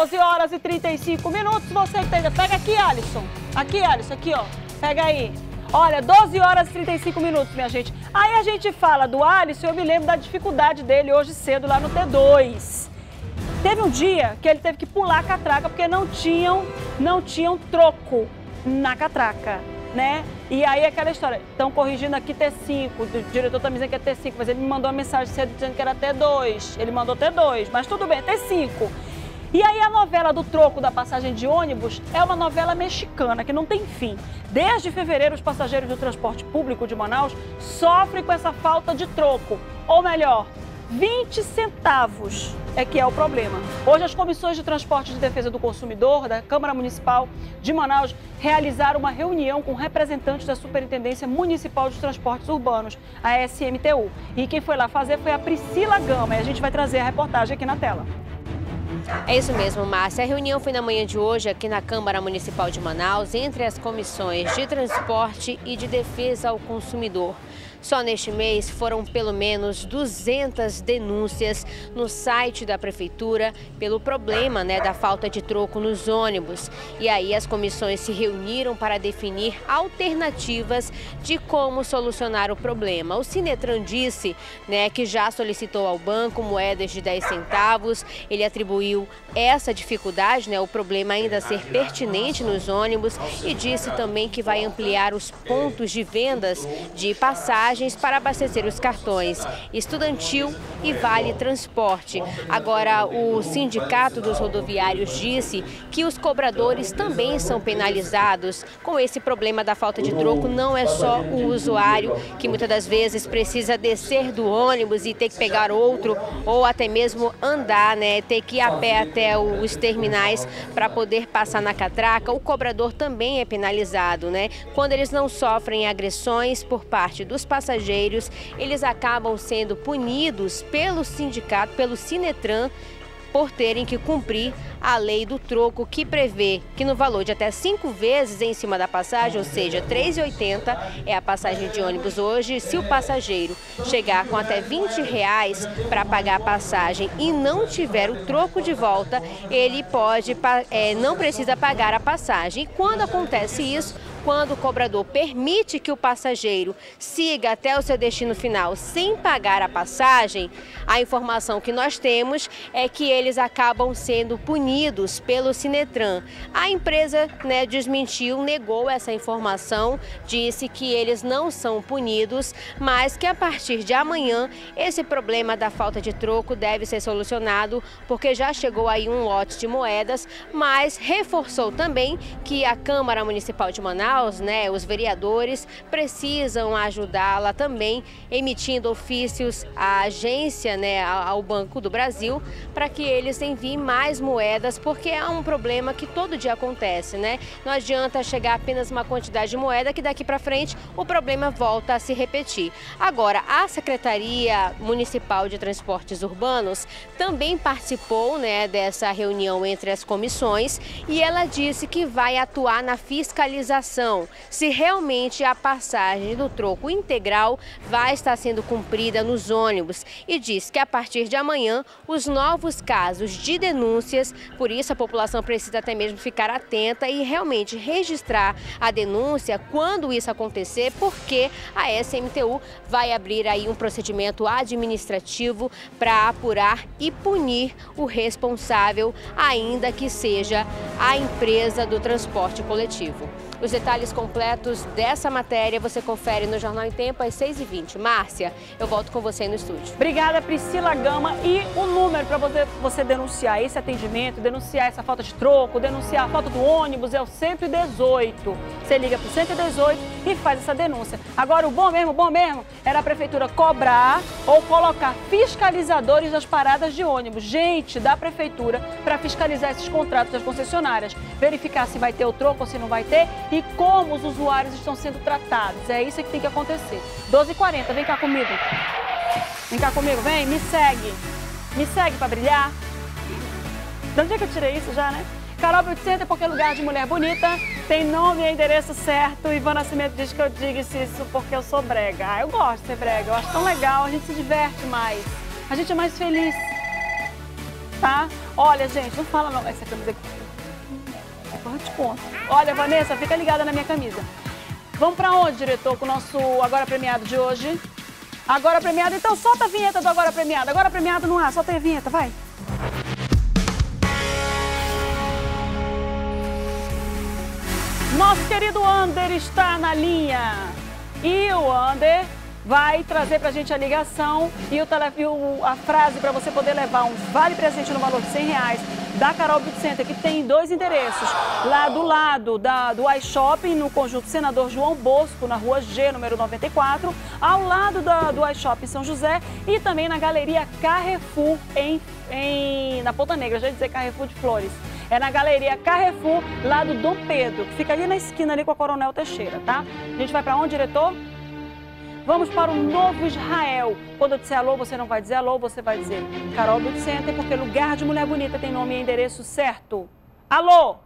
12 horas e 35 minutos. Você que Pega aqui, Alisson. Aqui, Alisson, aqui, ó. Pega aí. Olha, 12 horas e 35 minutos, minha gente. Aí a gente fala do Alisson, eu me lembro da dificuldade dele hoje cedo lá no T2. Teve um dia que ele teve que pular a catraca porque não tinham, não tinham troco na catraca, né? E aí aquela história, estão corrigindo aqui T5, o diretor está me dizendo que é T5, mas ele me mandou uma mensagem cedo dizendo que era T2. Ele mandou T2, mas tudo bem, T5. E aí a novela do troco da passagem de ônibus é uma novela mexicana que não tem fim. Desde fevereiro, os passageiros do transporte público de Manaus sofrem com essa falta de troco. Ou melhor, 20 centavos é que é o problema. Hoje, as comissões de transporte de defesa do consumidor da Câmara Municipal de Manaus realizaram uma reunião com representantes da Superintendência Municipal de Transportes Urbanos, a SMTU. E quem foi lá fazer foi a Priscila Gama. E a gente vai trazer a reportagem aqui na tela. É isso mesmo, Márcia. A reunião foi na manhã de hoje aqui na Câmara Municipal de Manaus entre as comissões de transporte e de defesa ao consumidor. Só neste mês foram pelo menos 200 denúncias no site da prefeitura pelo problema né, da falta de troco nos ônibus. E aí as comissões se reuniram para definir alternativas de como solucionar o problema. O Sinetran disse né, que já solicitou ao banco moedas de 10 centavos. Ele atribuiu essa dificuldade, né, o problema ainda ser pertinente nos ônibus e disse também que vai ampliar os pontos de vendas de para abastecer os cartões estudantil e Vale Transporte. Agora, o Sindicato dos Rodoviários disse que os cobradores também são penalizados com esse problema da falta de troco. Não é só o usuário que muitas das vezes precisa descer do ônibus e ter que pegar outro ou até mesmo andar, né? Ter que ir a pé até os terminais para poder passar na catraca. O cobrador também é penalizado, né? Quando eles não sofrem agressões por parte dos passageiros passageiros, eles acabam sendo punidos pelo sindicato, pelo Sinetran, por terem que cumprir a lei do troco que prevê que no valor de até cinco vezes em cima da passagem, ou seja, R$ 3,80 é a passagem de ônibus hoje, se o passageiro chegar com até 20 reais para pagar a passagem e não tiver o troco de volta, ele pode, é, não precisa pagar a passagem. E quando acontece isso, quando o cobrador permite que o passageiro siga até o seu destino final sem pagar a passagem, a informação que nós temos é que eles acabam sendo punidos pelo Sinetran. A empresa né, desmentiu, negou essa informação, disse que eles não são punidos, mas que a partir de amanhã esse problema da falta de troco deve ser solucionado, porque já chegou aí um lote de moedas, mas reforçou também que a Câmara Municipal de Manaus Manaus, né, os vereadores precisam ajudá-la também, emitindo ofícios à agência, né, ao Banco do Brasil, para que eles enviem mais moedas, porque é um problema que todo dia acontece, né? Não adianta chegar apenas uma quantidade de moeda que daqui para frente o problema volta a se repetir. Agora, a Secretaria Municipal de Transportes Urbanos também participou, né, dessa reunião entre as comissões e ela disse que vai atuar na fiscalização se realmente a passagem do troco integral vai estar sendo cumprida nos ônibus e diz que a partir de amanhã os novos casos de denúncias, por isso a população precisa até mesmo ficar atenta e realmente registrar a denúncia quando isso acontecer, porque a SMTU vai abrir aí um procedimento administrativo para apurar e punir o responsável, ainda que seja a empresa do transporte coletivo. Os detalhes completos dessa matéria você confere no Jornal em Tempo às 6h20. Márcia, eu volto com você no estúdio. Obrigada, Priscila Gama. E o número para você, você denunciar esse atendimento, denunciar essa falta de troco, denunciar a falta do ônibus é o 118. Você liga para o 118 e faz essa denúncia. Agora, o bom mesmo, o bom mesmo, era a prefeitura cobrar ou colocar fiscalizadores das paradas de ônibus. Gente da prefeitura para fiscalizar esses contratos das concessionárias. Verificar se vai ter o troco ou se não vai ter e como os usuários estão sendo tratados. É isso que tem que acontecer. 12h40, vem cá comigo. Vem cá comigo, vem, me segue. Me segue para brilhar. De onde é que eu tirei isso já, né? Carol Beauty Center, porque é lugar de mulher bonita, tem nome e endereço certo. Ivan Nascimento diz que eu diga isso porque eu sou brega. Ah, eu gosto de ser brega, eu acho tão legal, a gente se diverte mais, a gente é mais feliz. tá? Olha, gente, não fala não. Essa camisa aqui. Te conto. Olha, Vanessa, fica ligada na minha camisa. Vamos pra onde, diretor, com o nosso Agora Premiado de hoje? Agora Premiado, então solta a vinheta do Agora Premiado. Agora Premiado não há, solta a vinheta, vai. Nosso querido Ander está na linha. E o Ander vai trazer para a gente a ligação e, e o, a frase para você poder levar um vale presente no valor de 100 reais da Carol Beauty Center, que tem dois endereços. Lá do lado da, do iShopping, no conjunto Senador João Bosco, na rua G, número 94, ao lado da, do iShopping São José e também na Galeria Carrefour, em, em, na Ponta Negra, já ia dizer Carrefour de Flores. É na Galeria Carrefour, lá do Dom Pedro, que fica ali na esquina ali com a Coronel Teixeira, tá? A gente vai para onde, diretor? Vamos para o novo Israel. Quando eu disser alô, você não vai dizer alô, você vai dizer Carol Beauty Center, porque lugar de mulher bonita tem nome e endereço certo. Alô?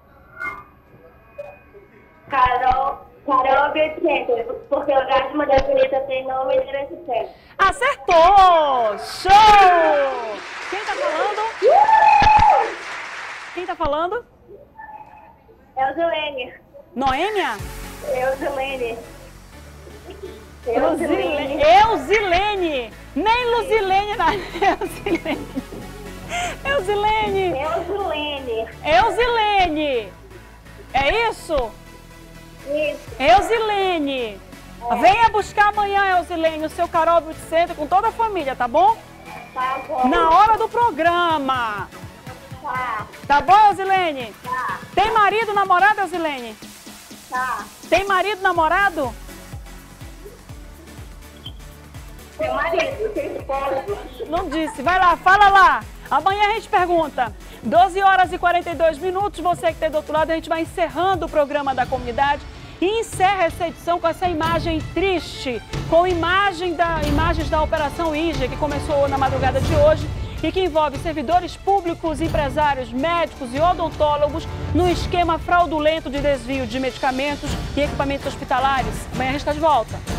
Carol, Carol Beauty Center, porque lugar de mulher bonita tem nome e endereço certo. Acertou! Show! Quem tá falando? Quem tá falando? Elzilene. Noêmia? Elzilene. Luzilene. Euzilene. Nem Luzilene, não. Euzilene. Euzilene. Elzilene. Euzilene. É isso? Isso. Euzilene. Venha buscar amanhã, Euzilene, o seu Carol Beauty Center com toda a família, tá bom? Tá bom. Na hora do programa. Tá. Tá bom, Euzilene? Tá. Tem marido, namorado, Euzilene? Tá. Tem marido, namorado? Seu marido, seu esposo. Não disse. Vai lá, fala lá. Amanhã a gente pergunta. 12 horas e 42 minutos. Você que está do outro lado, a gente vai encerrando o programa da comunidade e encerra essa edição com essa imagem triste, com imagem da, imagens da Operação IGA, que começou na madrugada de hoje e que envolve servidores públicos, empresários, médicos e odontólogos no esquema fraudulento de desvio de medicamentos e equipamentos hospitalares. Amanhã a gente está de volta.